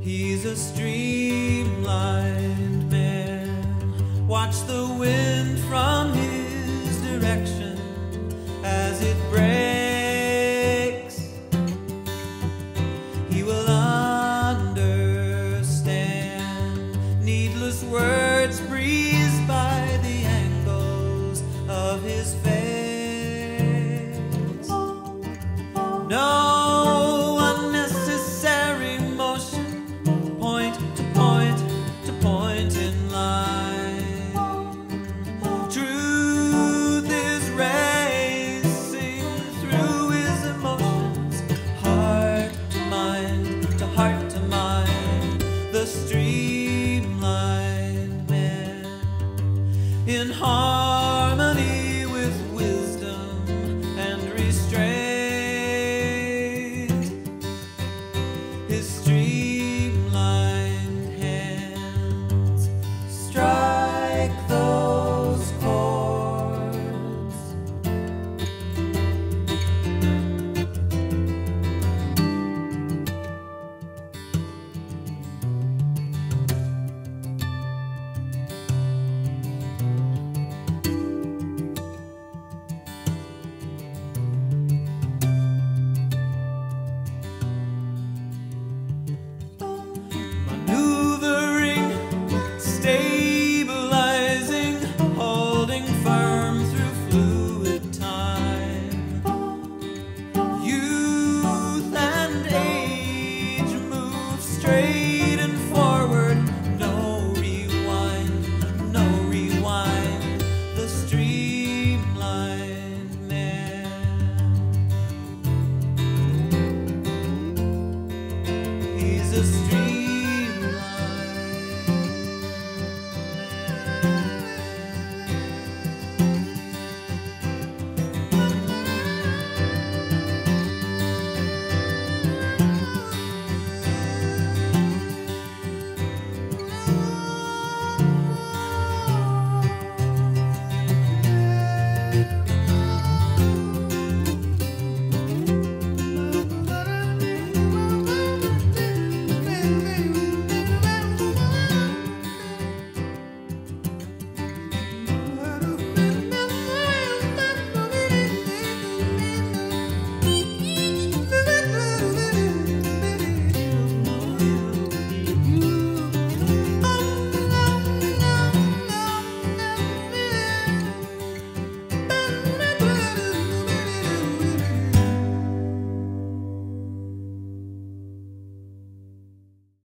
He's a streamlined man. Watch the wind from his direction as it breaks. He will understand. Needless words breezed by the angles of his face. No. in heart. straight and forward, no rewind, no rewind, the streamlined man. He's a stream